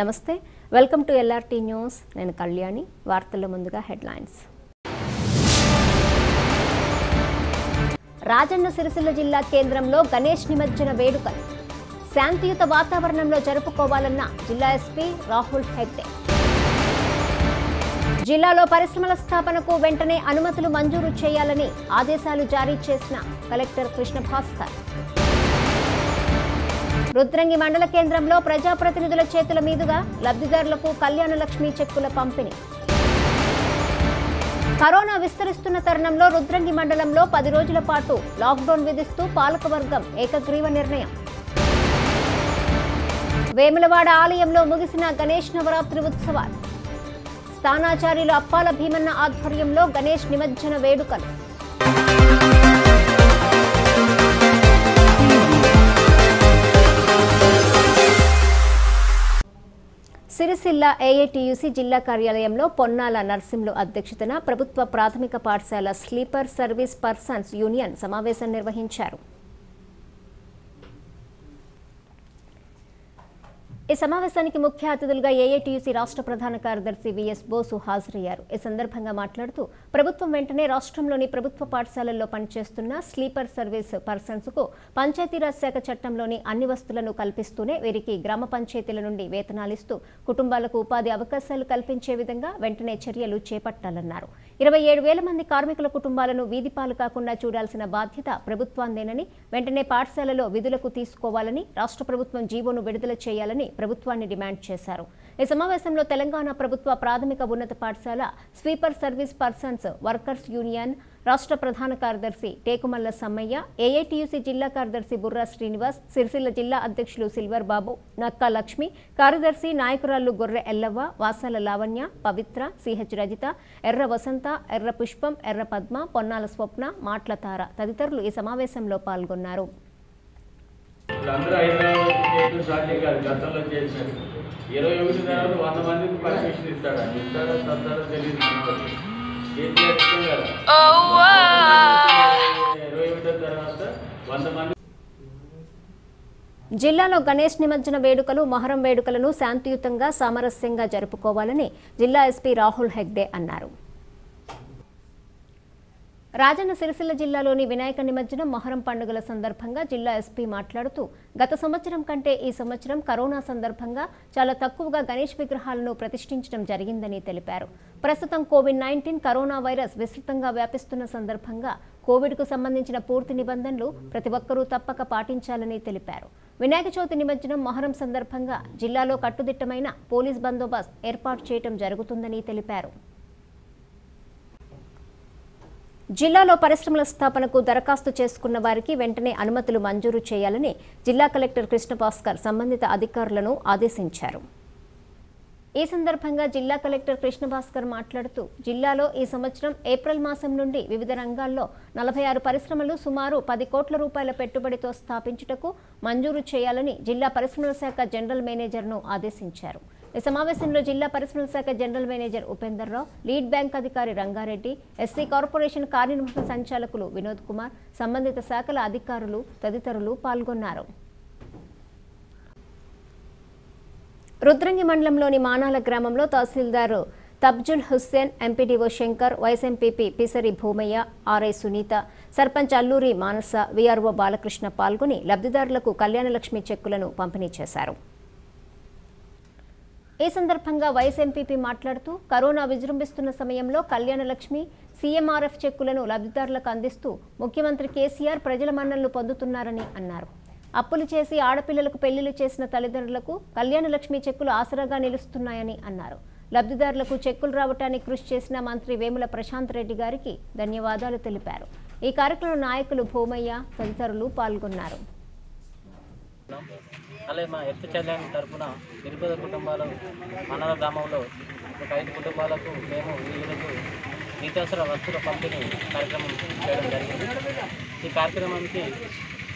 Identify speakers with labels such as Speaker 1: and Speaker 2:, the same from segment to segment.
Speaker 1: నమస్తే welcome to LRT news. నేను కళ్యాణి వార్తల్లో ముందుగా హెడ్లైన్స్. రాజన్న సిరిసిల్ల జిల్లా కేంద్రంలో గణేష్ నిమజ్జన వేడుకలు శాంతియుత వాతావరణంలో జరుపుకోవాలన్న జిల్లా ఎస్పీ రాహుల్ హెగ్డే. జిల్లాలో పరిశ్రమల స్థాపనకు వెంటనే అనుమతులు మంజూరు చేయాలని ఆదేశాలు జారీ చేసిన కలెక్టర్ కృష్ణ భాస్కర్ రుద్రంగి మండల కేంద్రంలో ప్రజాప్రతినిధుల చేతుల మీదుగా లబ్ధిదారులకు కళ్యాణ లక్ష్మి చెక్కుల పంపిణీ. కరోనా విస్తరిస్తున్న తరుణంలో రుద్రంగి మండలంలో పది రోజుల పాటు లాక్డౌన్ విధిస్తూ పాలకవర్గం ఏకగ్రీవ నిర్ణయం. వేములవాడ ఆలయంలో ముగిసిన గణేష్ నవరాత్రి ఉత్సవాలు. స్థానాచార్యులు అప్పాల భీమన్న ఆధ్వర్యంలో గణేష్ నిమజ్జన వేడుకలు. సిరిసిల్ల ఏఐటియుసి జిల్లా కార్యాలయంలో పొన్నాల నర్సింలు అధ్యక్షతన ప్రభుత్వ ప్రాథమిక పాఠశాల స్లీపర్ సర్వీస్ పర్సన్స్ యూనియన్ సమావేశం నిర్వహించారు. ఈ సమావేశానికి ముఖ్య అతిథులుగా ఏఐటీయూసీ రాష్ట్ర ప్రధాన కార్యదర్శి విఎస్ బోసు హాజరయ్యారు. ఈ సందర్భంగా మాట్లాడుతూ ప్రభుత్వం వెంటనే రాష్ట్రంలోని ప్రభుత్వ పాఠశాలల్లో పనిచేస్తున్న స్లీపర్ సర్వీస్ పర్సన్స్కు పంచాయతీరాజ్ శాఖ చట్టంలోని అన్ని వస్తువులను కల్పిస్తూనే వీరికి గ్రామ పంచాయతీల నుండి వేతనాలిస్తూ కుటుంబాలకు ఉపాధి అవకాశాలు కల్పించే విధంగా వెంటనే చర్యలు చేపట్టాలన్నారు. ఇరవై ఏడు వేల మంది కార్మికుల కుటుంబాలను వీధిపాలు కాకుండా చూడాల్సిన బాధ్యత ప్రభుత్వాందేనని వెంటనే పాఠశాలలో విధులకు తీసుకోవాలని రాష్ట్ర ప్రభుత్వం జీవోను విడుదల చేయాలని ప్రభుత్వాన్ని డిమాండ్ చేశారు. ఈ సమావేశంలో తెలంగాణ ప్రభుత్వ ప్రాథమిక ఉన్నత పాఠశాల sweeper service persons workers union రాష్ట్ర ప్రధాన కార్యదర్శి టేకుమల్ల సమ్మయ్య ఏఐటియుసి జిల్లా కార్యదర్శి బుర్రా శ్రీనివాస్ సిరిసిల్ల జిల్లా అధ్యక్షులు సిల్వర్ బాబు నక్కా లక్ష్మి కార్యదర్శి నాయకురాళ్ళు గొర్రె ఎల్లవ్వ వాసాల లావణ్య పవిత్ర సిహెచ్ రజిత ఎర్ర వసంత ఎర్ర పుష్పం ఎర్ర పద్మ పొన్నాల స్వప్న మాట్ల తార తదితరులు ఈ సమావేశంలో పాల్గొన్నారు.
Speaker 2: అందరూ హైదరాబాద్ చేయడం సాధ్యం కాదు గతంలో చేశారు ఇరవై ఒకటి తర్వాత వంద మందికి పర్మిషన్ ఇస్తాడు? ఇస్తాడో సత్తాడో తెలియదు మనకి. ఏం చేస్తాం కదా? ఇరవై ఒకటో తర్వాత వంద మంది
Speaker 1: జిల్లాలో గణేష్ నిమజ్జన వేడుకలు మొహరం వేడుకలను శాంతియుతంగా సామరస్యంగా జరుపుకోవాలని జిల్లా ఎస్పీ రాహుల్ హెగ్డే అన్నారు. రాజన్న సిరిసిల్ల జిల్లాలోని వినాయక నిమజ్జనం మొహరం పండుగల సందర్భంగా జిల్లా ఎస్పీ మాట్లాడుతూ గత సంవత్సరం కంటే ఈ సంవత్సరం కరోనా సందర్భంగా చాలా తక్కువగా గణేష్ విగ్రహాలను ప్రతిష్ఠించడం జరిగిందని తెలిపారు. ప్రస్తుతం కోవిడ్ నైన్టీన్ కరోనా వైరస్ విస్తృతంగా వ్యాపిస్తున్న సందర్భంగా కోవిడ్కు సంబంధించిన పూర్తి నిబంధనలు ప్రతి ఒక్కరూ తప్పక పాటించాలని తెలిపారు. వినాయక చవితి నిమజ్జనం మొహరం సందర్భంగా జిల్లాలో కట్టుదిట్టమైన పోలీస్ బందోబస్తు ఏర్పాటు చేయడం జరుగుతుందని తెలిపారు. జిల్లాలో పరిశ్రమల స్థాపనకు దరఖాస్తు చేసుకున్న వారికి వెంటనే అనుమతులు మంజూరు చేయాలని జిల్లా కలెక్టర్ కృష్ణ భాస్కర్ సంబంధిత అధికారులను ఆదేశించారు. ఈ సందర్భంగా జిల్లా కలెక్టర్ కృష్ణ భాస్కర్ మాట్లాడుతూ జిల్లాలో ఈ సంవత్సరం ఏప్రిల్ మాసం నుండి వివిధ రంగాల్లో నలభై ఆరు పరిశ్రమలు సుమారు పది కోట్ల రూపాయల పెట్టుబడితో స్థాపించుటకు మంజూరు చేయాలని జిల్లా పరిశ్రమల శాఖ జనరల్ మేనేజర్ను ఆదేశించారు. ఈ సమావేశంలో జిల్లా పరిశ్రమల శాఖ general manager Upender Rao lead bank అధికారి రంగారెడ్డి ఎస్సీ కార్పొరేషన్ కార్యనిర్వహణ సంచాలకులు వినోద్ కుమార్ సంబంధిత శాఖల అధికారులు తదితరులు పాల్గొన్నారు. రుద్రంగి మండలంలోని మానాల గ్రామంలో తహసీల్దార్ Tabjul Hussain MPDO Shankar vice MPP Pisari Bhumaiah RI Sunitha sarpanch Alluri Manasa VRO Balakrishna పాల్గొని లబ్ధిదారులకు కళ్యాణలక్ష్మి చెక్కులను పంపిణీ చేశారు. ఈ సందర్భంగా వైఎస్ ఎంపీపీ మాట్లాడుతూ కరోనా విజృంభిస్తున్న సమయంలో కళ్యాణలక్ష్మి సీఎంఆర్ఎఫ్ చెక్కులను లబ్ధిదారులకు అందిస్తూ ముఖ్యమంత్రి కేసీఆర్ ప్రజల మన్నలను పొందుతున్నారని అన్నారు. అప్పులు చేసి ఆడపిల్లలకు పెళ్ళిళ్ళు చేసిన తల్లిదండ్రులకు కళ్యాణలక్ష్మి చెక్కులు ఆసరాగా నిలుస్తున్నాయని అన్నారు. లబ్ధిదారులకు చెక్కులు రావటానికి కృషి చేసిన మంత్రి వేముల ప్రశాంత్ రెడ్డి గారికి ధన్యవాదాలు తెలిపారు. ఈ కార్యక్రమంలో నాయకులు భూమయ్య తదితరులు పాల్గొన్నారు.
Speaker 3: అలాగే మా ఎత్తు చెల్లెని తరపున నిరుపేద కుటుంబాలు మనల గ్రామంలో ఒక ఐదు కుటుంబాలకు మేము ఈరోజు నిత్యావసర వస్తువుల పంపిణీ కార్యక్రమం చేయడం జరిగింది. ఈ కార్యక్రమానికి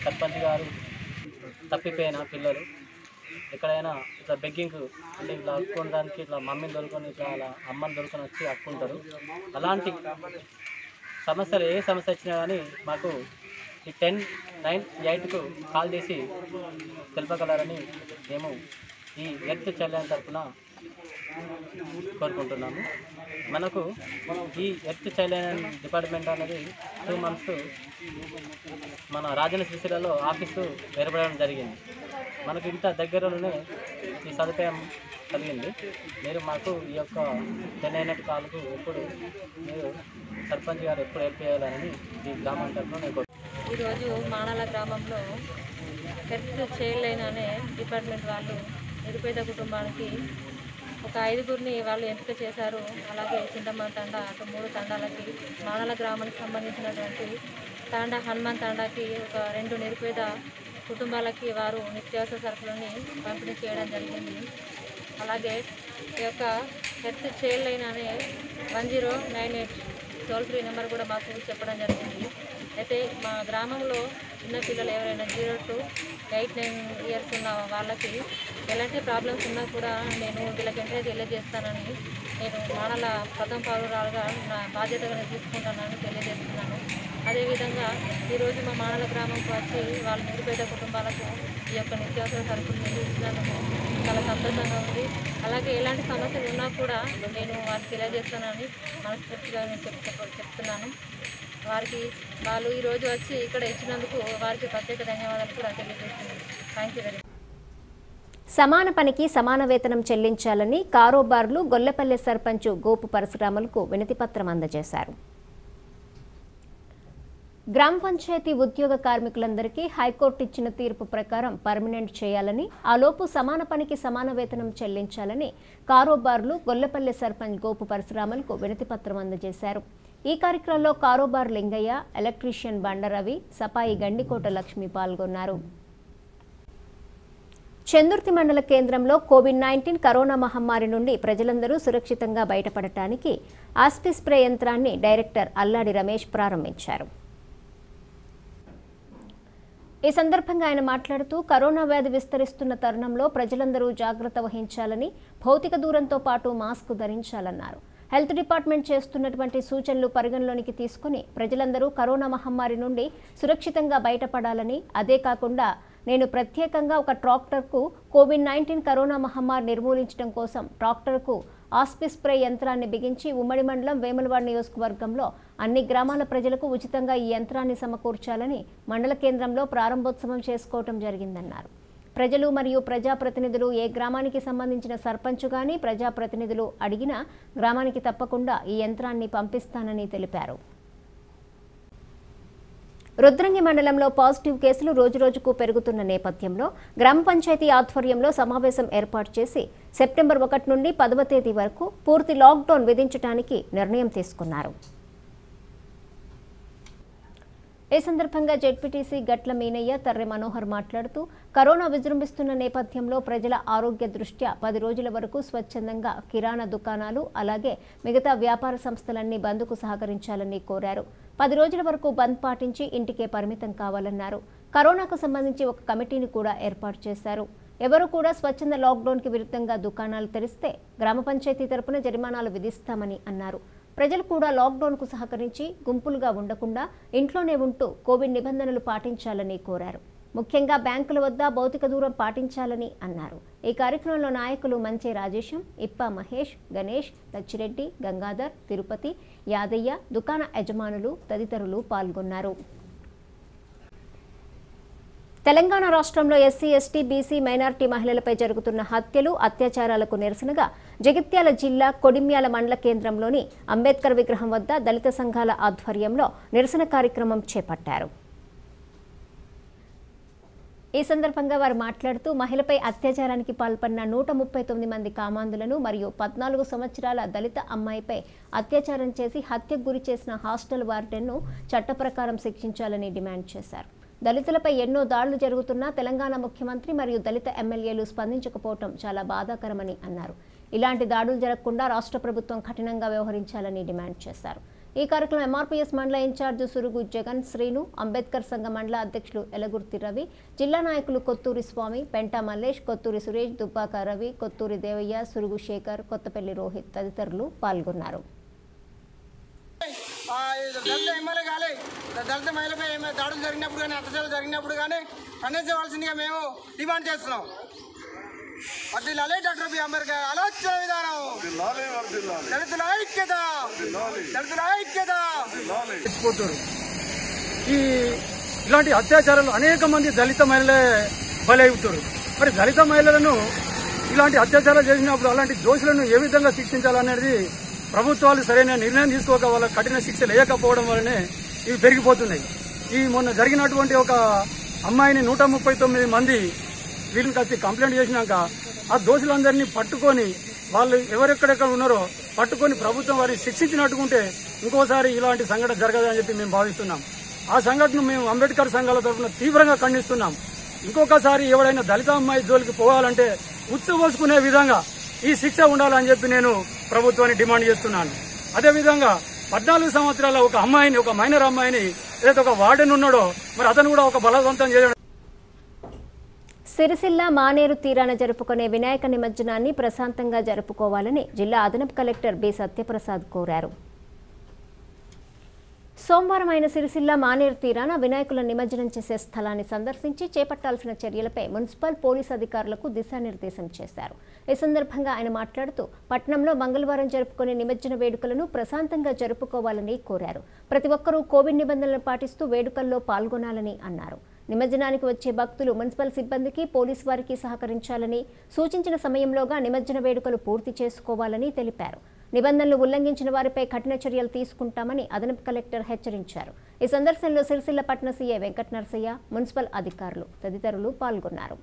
Speaker 3: సర్పంచ్ గారు తప్పిపోయిన పిల్లలు ఎక్కడైనా ఇట్లా బెగ్గింగ్ అంటే ఇట్లా అక్కుకోవడానికి ఇట్లా మమ్మీని దొరుకుని ఇట్లా అలా అమ్మని దొరుకుని వచ్చి అక్కుంటారు అలాంటి సమస్యలు ఏ సమస్య వచ్చినా కానీ మాకు ఈ టెన్ నైన్ ఎయిట్కు కాల్ చేసి తెలుపగలరని మేము ఈ ఎర్త్ చెల్లెని తరఫున కోరుకుంటున్నాము. మనకు ఈ ఎర్త్ చైల్డ్ డిపార్ట్మెంట్ అనేది టూ మంత్స్ మన రాజన్న సిరిసిల్లలో ఆఫీసు ఏర్పడడం జరిగింది. మనకు ఇంత దగ్గరలోనే ఈ సదుపాయం కలిగింది. మీరు మాకు ఈ యొక్క పెళ్ళైనట్టు కాలకు ఎప్పుడు మీరు సర్పంచ్ గారు ఎప్పుడు హెల్ప్ చేయాలని ఈ గ్రామం తరఫున నేను కోరుకుంటున్నాను.
Speaker 4: ఈరోజు మానాల గ్రామంలో హెల్త్ చైల్డ్ అనే డిపార్ట్మెంట్ వాళ్ళు నిరుపేద కుటుంబానికి ఒక ఐదుగురిని వాళ్ళు ఎంపిక చేశారు. అలాగే చింతమ్మ తండ అటు మూడు తండాలకి మానల గ్రామానికి సంబంధించినటువంటి తాండా హనుమాన్ తాండాకి ఒక రెండు నిరుపేద కుటుంబాలకి వారు నిత్యావసర సరుకులని పంపిణీ చేయడం జరిగింది. అలాగే ఈ యొక్క హెల్త్ చైల్డ్ లైన్ అనే one zero nine eight toll free number కూడా మాకు చెప్పడం జరిగింది. అయితే మా గ్రామంలో చిన్నపిల్లలు ఎవరైనా zero to eight nine years ఉన్న వాళ్ళకి ఎలాంటి ప్రాబ్లమ్స్ ఉన్నా కూడా నేను వీళ్ళకి వెంటనే తెలియజేస్తానని నేను మానల ప్రథమ పౌరురాలుగా నా బాధ్యతగా తీసుకుంటానని తెలియజేస్తున్నాను. అదేవిధంగా ఈరోజు మా మానల గ్రామంకు వచ్చి వాళ్ళ నిరుపేద కుటుంబాలకు ఈ యొక్క నిత్యావసర సరుకులు నేను ఇచ్చినందుకు చాలా సంతోషంగా ఉంది. అలాగే ఎలాంటి సమస్యలు ఉన్నా కూడా నేను వారికి తెలియజేస్తానని మనస్ఫూర్తిగా నేను చెప్ చెప్తున్నాను. వారికి వాళ్ళు ఈరోజు వచ్చి ఇక్కడ ఇచ్చినందుకు వారికి ప్రత్యేక ధన్యవాదాలు కూడా తెలియజేస్తున్నాను. థ్యాంక్ యూ వెరీ మచ్
Speaker 1: సమాన పనికి సమాన వేతనం చెల్లించాలని కారోబార్లు గొల్లపల్లె సర్పంచ్ గోపు పరశురాములకు వినతిపత్రం అందజేశారు. గ్రామ పంచాయతీ ఉద్యోగ కార్మికులందరికీ హైకోర్టు ఇచ్చిన తీర్పు ప్రకారం పర్మనెంట్ చేయాలని ఆలోపు సమాన పనికి సమాన వేతనం చెల్లించాలని కారోబార్లు గొల్లపల్లె సర్పంచ్ గోపు పరశురాములకు వినతిపత్రం అందజేశారు. ఈ కార్యక్రమంలో కారోబార్ లింగయ్య ఎలక్ట్రీషియన్ బండరవి సపాయి గండికోట లక్ష్మి పాల్గొన్నారు. చందుర్తి మండల కేంద్రంలో కోవిడ్ నైన్టీన్ కరోనా మహమ్మారి నుండి ప్రజలందరూ సురక్షితంగా బయటపడటానికి ఆస్పి స్ప్రే యంత్రాన్ని డైరెక్టర్ అల్లాడి రమేష్ ప్రారంభించారు. ఈ సందర్భంగా ఆయన మాట్లాడుతూ కరోనా వ్యాధి విస్తరిస్తున్న తరుణంలో ప్రజలందరూ జాగ్రత్త వహించాలని భౌతిక దూరంతో పాటు మాస్క్ ధరించాలన్నారు. హెల్త్ డిపార్ట్మెంట్ చేస్తున్నటువంటి సూచనలు పరిగణలోనికి తీసుకుని ప్రజలందరూ కరోనా మహమ్మారి నుండి సురక్షితంగా బయటపడాలని అదే కాకుండా నేను ప్రత్యేకంగా ఒక ట్రాక్టర్కు కోవిడ్ నైన్టీన్ కరోనా మహమ్మారి నిర్మూలించడం కోసం ట్రాక్టర్కు ఆస్పి స్ప్రే యంత్రాన్ని బిగించి ఉమ్మడి మండలం వేములవాడ నియోజకవర్గంలో అన్ని గ్రామాల ప్రజలకు ఉచితంగా ఈ యంత్రాన్ని సమకూర్చాలని మండల కేంద్రంలో ప్రారంభోత్సవం చేసుకోవటం జరిగిందన్నారు. ప్రజలు మరియు ప్రజాప్రతినిధులు ఏ గ్రామానికి సంబంధించిన సర్పంచ్ కానీ ప్రజాప్రతినిధులు అడిగినా గ్రామానికి తప్పకుండా ఈ యంత్రాన్ని పంపిస్తానని తెలిపారు. రుద్రంగి మండలంలో పాజిటివ్ కేసులు రోజురోజుకు పెరుగుతున్న నేపథ్యంలో గ్రామ పంచాయతీ ఆధ్వర్యంలో సమావేశం ఏర్పాటు చేసి సెప్టెంబర్ ఒకటి నుండి పదవ తేదీ వరకు పూర్తి లాక్డౌన్ విధించడానికి నిర్ణయం తీసుకున్నారు. ఈ సందర్భంగా జెడ్పీటీసీ గట్ల మీనయ్య తర్రె మనోహర్ మాట్లాడుతూ కరోనా విజృంభిస్తున్న నేపథ్యంలో ప్రజల ఆరోగ్య దృష్ట్యా పది రోజుల వరకు స్వచ్ఛందంగా కిరాణా దుకాణాలు అలాగే మిగతా వ్యాపార సంస్థలన్నీ బంద్కు సహకరించాలని కోరారు. పది రోజుల వరకు బంద్ పాటించి ఇంటికే పరిమితం కావాలన్నారు. కరోనాకు సంబంధించి ఒక కమిటీని కూడా ఏర్పాటు చేశారు. ఎవరు కూడా స్వచ్ఛంద లాక్డౌన్కి విరుద్ధంగా దుకాణాలు తెరిస్తే గ్రామ పంచాయతీ తరపున జరిమానాలు విధిస్తామని అన్నారు. ప్రజలు కూడా లాక్డౌన్కు సహకరించి గుంపులుగా ఉండకుండా ఇంట్లోనే ఉంటూ కోవిడ్ నిబంధనలు పాటించాలని కోరారు. ముఖ్యంగా బ్యాంకుల వద్ద భౌతిక దూరం పాటించాలని అన్నారు. ఈ కార్యక్రమంలో నాయకులు మంచే రాజేశం ఇప్ప మహేష్ గణేష్ లచ్చిరెడ్డి గంగాధర్ తిరుపతి యాదయ్య దుకాణ యజమానులు తదితరులు పాల్గొన్నారు. తెలంగాణ రాష్ట్రంలో ఎస్సీ ఎస్టీ బీసీ మైనార్టీ మహిళలపై జరుగుతున్న హత్యలు అత్యాచారాలకు నిరసనగా జగిత్యాల జిల్లా కొడిమ్యాల మండల కేంద్రంలోని అంబేద్కర్ విగ్రహం వద్ద దళిత సంఘాల ఆధ్వర్యంలో నిరసన కార్యక్రమం చేపట్టారు. ఈ సందర్భంగా వారు మాట్లాడుతూ మహిళపై అత్యాచారానికి పాల్పడిన నూట ముప్పై తొమ్మిది మంది కామాంధులను మరియు పద్నాలుగు సంవత్సరాల దళిత అమ్మాయిపై అత్యాచారం చేసి హత్యకు గురి చేసిన హాస్టల్ వార్డెన్ను చట్ట ప్రకారం శిక్షించాలని డిమాండ్ చేశారు. దళితులపై ఎన్నో దాడులు జరుగుతున్నా తెలంగాణ ముఖ్యమంత్రి మరియు దళిత ఎమ్మెల్యేలు స్పందించకపోవటం చాలా బాధాకరమని అన్నారు. ఇలాంటి దాడులు జరగకుండా రాష్ట్ర ప్రభుత్వం కఠినంగా వ్యవహరించాలని డిమాండ్ చేశారు. ఈ కార్యక్రమం ఎంఆర్పీఎస్ మండల ఇన్ఛార్జ్ సురుగు జగన్ శ్రీను అంబేద్కర్ సంఘ మండల అధ్యక్షులు ఎలగుర్తి రవి జిల్లా నాయకులు కొత్తూరి స్వామి పెంటా మల్లేష్ కొత్తూరి సురేష్ దుబ్బాక రవి కొత్తూరి దేవయ్య సురుగు శేఖర్ కొత్తపల్లి రోహిత్ తదితరులు పాల్గొన్నారు.
Speaker 5: దళిత మహిళపై దాడులు జరిగినప్పుడు కానీ అత్యాచారాలు జరిగినప్పుడు కానీ ఖండించవలసిందిగా మేము డిమాండ్ చేస్తున్నాం. వర్దిల్లాలి డాక్టర్ బి అంబేద్కర్ ఆలోచన విధానం. దళితుల ఐక్యత. దళితుల ఐక్యత.
Speaker 6: చచ్చిపోతారు ఈ ఇలాంటి అత్యాచారాలు అనేక మంది దళిత మహిళలే బలవుతారు. మరి దళిత మహిళలను ఇలాంటి అత్యాచారాలు చేసినప్పుడు అలాంటి దోషులను ఏ విధంగా శిక్షించాలనేది ప్రభుత్వాలు సరైన నిర్ణయం తీసుకోక వాళ్ళ కఠిన శిక్ష లేకపోవడం వల్లనే ఇవి పెరిగిపోతున్నాయి. ఈ మొన్న జరిగినటువంటి ఒక అమ్మాయిని నూట ముప్పై తొమ్మిది మంది వీళ్ళని కలిసి కంప్లైంట్ చేసినాక ఆ దోషులందరినీ పట్టుకొని వాళ్ళు ఎవరెక్కడెక్కడ ఉన్నారో పట్టుకొని ప్రభుత్వం వారిని శిక్షించినట్టుకుంటే ఇంకోసారి ఇలాంటి సంఘటన జరగదని చెప్పి మేము భావిస్తున్నాం. ఆ సంఘటన మేము అంబేద్కర్ సంఘాల తరఫున తీవ్రంగా ఖండిస్తున్నాం. ఇంకొకసారి ఎవడైనా దళిత అమ్మాయి జోలికి పోవాలంటే ఉచ్చబోసుకునే విధంగా ఈ శిక్ష ఉండాలని చెప్పి నేను ప్రభుత్వాన్ని డిమాండ్ చేస్తున్నాను. అదేవిధంగా పద్నాలుగు సంవత్సరాల ఒక అమ్మాయిని ఒక మైనర్ అమ్మాయిని ఏదైతే ఒక వార్డెన్ ఉన్నాడో మరి అతను కూడా ఒక బలవంతం చేయడం
Speaker 1: సిరిసిల్ల మానేరు తీరాన జరుపుకునే వినాయక నిమజ్జనాన్ని ప్రశాంతంగా జరుపుకోవాలని జిల్లా అదనపు కలెక్టర్ బి. సత్యప్రసాద్ కోరారు. సోమవారం ఆయన సిరిసిల్ల మానేరు తీరాన వినాయకుల నిమజ్జనం చేసే స్థలాన్ని సందర్శించి చేపట్టాల్సిన చర్యలపై మున్సిపల్ పోలీస్ అధికారులకు దిశానిర్దేశం చేశారు. ఈ సందర్భంగా ఆయన మాట్లాడుతూ పట్టణంలో మంగళవారం జరుపుకునే నిమజ్జన వేడుకలను ప్రశాంతంగా జరుపుకోవాలని కోరారు. ప్రతి ఒక్కరూ కోవిడ్ నిబంధనలు పాటిస్తూ వేడుకల్లో పాల్గొనాలని అన్నారు. నిమజ్జనానికి వచ్చే భక్తులు మున్సిపల్ సిబ్బందికి పోలీసు వారికి సహకరించాలని సూచించిన సమయంలోగా నిమజ్జన వేడుకలు పూర్తి చేసుకోవాలని తెలిపారు. నిబంధనలు ఉల్లంఘించిన వారిపై కఠిన చర్యలు తీసుకుంటామని అదనపు కలెక్టర్ హెచ్చరించారు. ఈ సందర్శనలో సిరిసిల్ల పట్టణ సీఏ వెంకట నరసయ్య మున్సిపల్ అధికారులు తదితరులు పాల్గొన్నారు.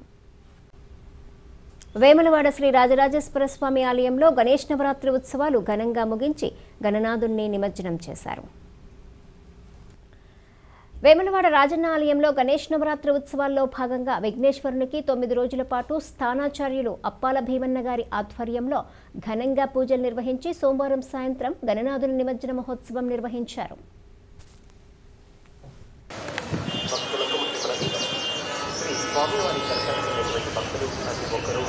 Speaker 1: వేములవాడ శ్రీ రాజరాజేశ్వర స్వామి ఆలయంలో గణేష్ నవరాత్రి ఉత్సవాలు ఘనంగా ముగించి గణనాథుణ్ణి నిమజ్జనం చేశారు. వేములవాడ రాజన్న ఆలయంలో గణేష్ నవరాత్రి ఉత్సవాల్లో భాగంగా విఘ్నేశ్వరునికి తొమ్మిది రోజుల పాటు స్థానాచార్యులు అప్పాల భీమన్న గారి ఆధ్వర్యంలో ఘనంగా పూజలు నిర్వహించి సోమవారం సాయంత్రం గణనాథుని నిమజ్జన మహోత్సవం నిర్వహించారు.
Speaker 7: స్వామివారి దర్శనం భక్తులు ప్రతి ఒక్కరూ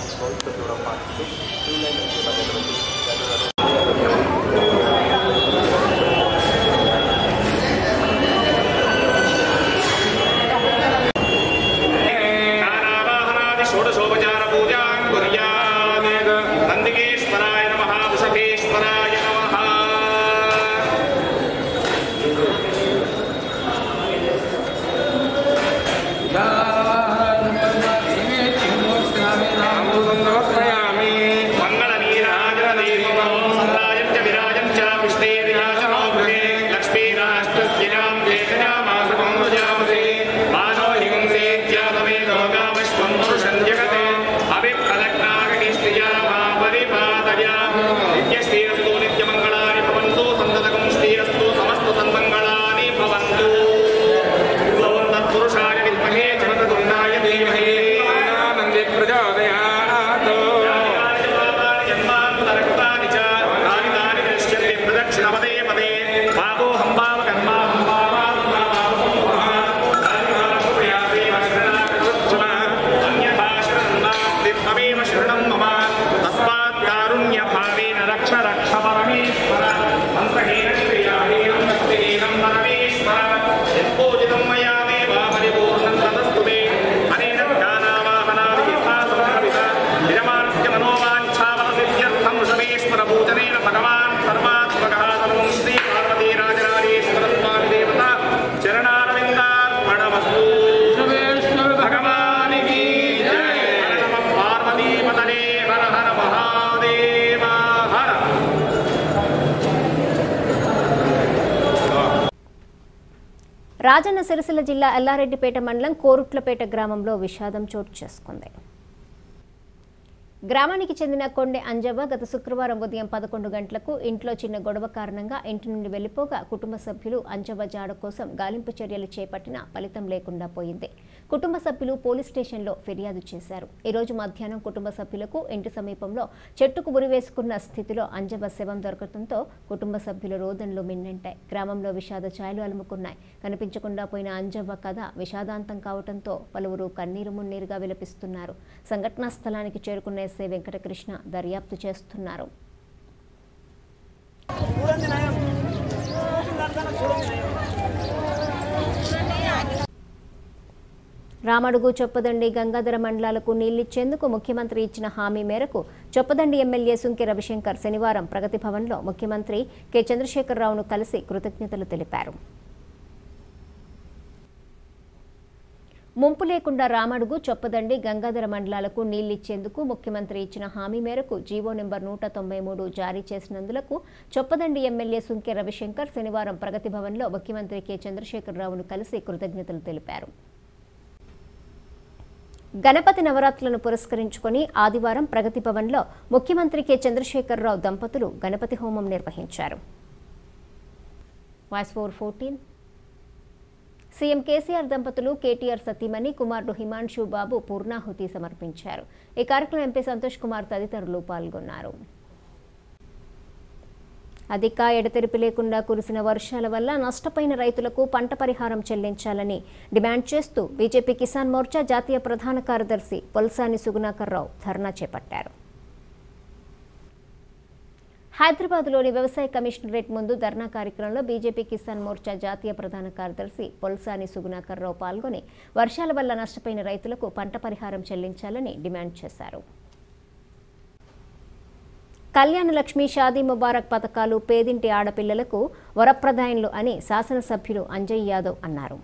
Speaker 1: రాజన్న సిరిసిల్ల జిల్లా ఎల్లారెడ్డిపేట మండలం కోరుట్లపేట గ్రామంలో విషాదం చోటు చేసుకుంది. గ్రామానికి చెందిన కొండె అంజవ్వ గత శుక్రవారం ఉదయం పదకొండు గంటలకు ఇంట్లో చిన్న గొడవ కారణంగా ఇంటి నుండి వెళ్ళిపోగా కుటుంబ సభ్యులు అంజవ్వ జాడ కోసం గాలింపు చర్యలు చేపట్టినా ఫలితం లేకుండా పోయింది. కుటుంబ సభ్యులు పోలీస్ స్టేషన్లో ఫిర్యాదు చేశారు. ఈ రోజు మధ్యాహ్నం కుటుంబ సభ్యులకు ఇంటి సమీపంలో చెట్టుకు ఉరివేసుకున్న స్థితిలో అంజబ శవం దొరకడంతో కుటుంబ సభ్యులు రోదనలు మిన్నంటాయి. గ్రామంలో విషాద ఛాయలు అలుముకున్నాయి. కనిపించకుండా పోయిన అంజవ్వ కథ విషాదాంతం కావడంతో పలువురు కన్నీరు మున్నీరుగా విలపిస్తున్నారు. సంఘటనా స్థలానికి చేరుకున్న ఎస్ఐ వెంకటకృష్ణ దర్యాప్తు చేస్తున్నారు. రామడుగు చొప్పదండి గంగాధర మండలాలకు నీళ్ళిచ్చేందుకు ముఖ్యమంత్రి ఇచ్చిన హామీ మేరకు చొప్పదండి ఎమ్మెల్యే సుంకె రవిశంకర్ శనివారం ప్రగతి భవన్లో ముఖ్యమంత్రి కె. చంద్రశేఖరరావును కలిసి కృతజ్ఞతలు తెలిపారు. ముంపు లేకుండా రామడుగు చొప్పదండి గంగాధర మండలాలకు నీళ్ళిచ్చేందుకు ముఖ్యమంత్రి ఇచ్చిన హామీ మేరకు జీవో నెంబర్ నూట తొంభై మూడు జారీ చేసినందులకు చొప్పదండి ఎమ్మెల్యే సుంకె రవిశంకర్ శనివారం ప్రగతి భవన్లో ముఖ్యమంత్రి కె. చంద్రశేఖరరావును కలిసి కృతజ్ఞతలు తెలిపారు. గణపతి నవరాత్రులను పురస్కరించుకొని ఆదివారం ప్రగతి భవన్లో ముఖ్యమంత్రి కె. చంద్రశేఖరరావు దంపతులు గణపతి హోమం నిర్వహించారు. Voice four fourteen CM KCR దంపతులు కేటీఆర్ సతీమణి కుమారుడు హిమాన్షు బాబు పూర్ణాహుతి సమర్పించారు. ఈ కార్యక్రమం ఎంపీ సంతోష్ కుమార్ తదితరులు పాల్గొన్నారు. అధిక ఎడతెరిపి లేకుండా కురిసిన వర్షాల వల్ల నష్టపోయిన రైతులకు పంట పరిహారం చెల్లించాలని డిమాండ్ చేస్తూ బీజేపీ కిసాన్ మోర్చా జాతీయ ప్రధాన కార్యదర్శి పొల్సాని సుగుణాకర్రావు ధర్నా చేపట్టారు. హైదరాబాద్లోని వ్యవసాయ కమిషనరేట్ ముందు ధర్నా కార్యక్రమంలో బీజేపీ కిసాన్ మోర్చా జాతీయ ప్రధాన కార్యదర్శి పొల్సాని సుగుణాకర్రావు పాల్గొని వర్షాల వల్ల నష్టపోయిన రైతులకు పంట పరిహారం చెల్లించాలని డిమాండ్ చేశారు. కళ్యాణ లక్ష్మి షాదీ ముబారక్ పథకాలు పేదింటి ఆడపిల్లలకు వరప్రదాయంలు అని శాసనసభ్యులు అంజయ్ యాదవ్ అన్నారు.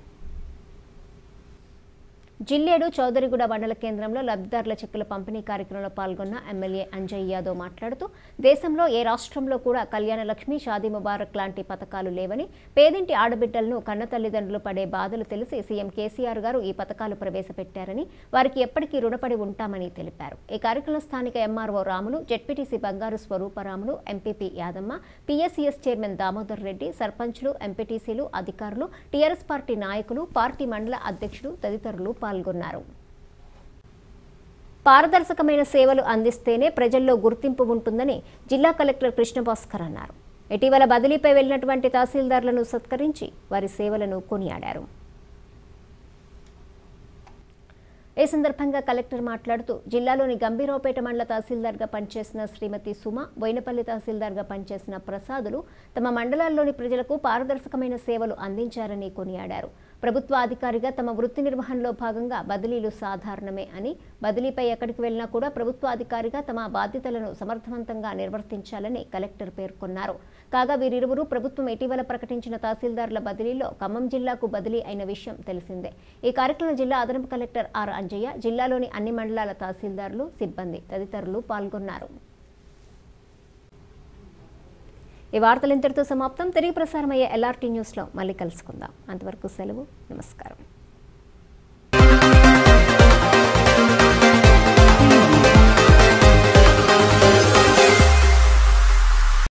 Speaker 1: జిల్లేడు చౌదరిగూడ మండల కేంద్రంలో లబ్ధిదారుల చెక్కుల పంపిణీ కార్యక్రమంలో పాల్గొన్న ఎమ్మెల్యే అంజయ్ యాదవ్ మాట్లాడుతూ దేశంలో ఏ రాష్ట్రంలో కూడా కళ్యాణ లక్ష్మి షాదీ ముబారక్ లాంటి పథకాలు లేవని పేదింటి ఆడబిడ్డలను కన్న తల్లిదండ్రులు పడే బాధలు తెలిసి సీఎం కేసీఆర్ గారు ఈ పథకాలు ప్రవేశపెట్టారని వారికి ఎప్పటికీ రుణపడి ఉంటామని తెలిపారు. ఈ కార్యక్రమంలో స్థానిక MRO Ramulu ZPTC Bangaru Swaruparamulu MPP Yadamma PSCS chairman Damodar Reddy సర్పంచ్లు ఎంపీటీసీలు అధికారులు టీఆర్ఎస్ పార్టీ నాయకులు పార్టీ మండల అధ్యక్షులు తదితరులు పాల్గొన్నారు. పారదర్శకమైన సేవలు అందిస్తేనే ప్రజల్లో గుర్తింపు ఉంటుందని జిల్లా కలెక్టర్ కృష్ణభాస్కర్ అన్నారు. ఇటీవల బదిలీపై వెళ్ళినటువంటి తహసీల్దారులను సత్కరించి వారి సేవలను కొనియాడారు. ఈ సందర్భంగా కలెక్టర్ మాట్లాడుతూ జిల్లాలోని గంభీరావుపేట మండల తహసీల్దార్గా పనిచేసిన శ్రీమతి సుమ బోయినపల్లి తహసీల్దార్గా పనిచేసిన ప్రసాదులు తమ మండలాల్లోని ప్రజలకు పారదర్శకమైన సేవలు అందించారని కొనియాడారు. ప్రభుత్వాధికారిగా తమ వృత్తి నిర్వహణలో భాగంగా బదిలీలు సాధారణమే అని బదిలీపై ఎక్కడికి వెళ్ళినా కూడా ప్రభుత్వాధికారిగా తమ బాధ్యతలను సమర్థవంతంగా నిర్వర్తించాలని కలెక్టర్ పేర్కొన్నారు. కాగా వీరిరువురు ప్రభుత్వం ఇటీవల ప్రకటించిన తహసీల్దార్ల బదిలీలో ఖమ్మం జిల్లాకు బదిలీ అయిన విషయం తెలిసిందే. ఈ కార్యక్రమం జిల్లా అదనపు కలెక్టర్ ఆర్ అంజయ్య జిల్లాలోని అన్ని మండలాల తహసీల్దార్లు సిబ్బంది తదితరులు పాల్గొన్నారు. ఈ వార్తలు ఇంతటితో సమాప్తం. తిరిగి ప్రసారమయ్యే ఎల్ఆర్టీ న్యూస్లో మళ్ళీ కలుసుకుందాం. అంతవరకు సెలవు. నమస్కారం.